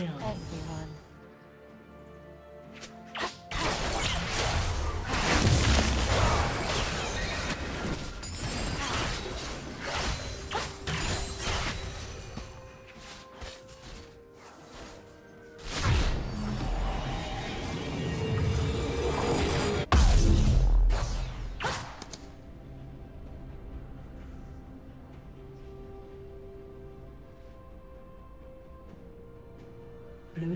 killed.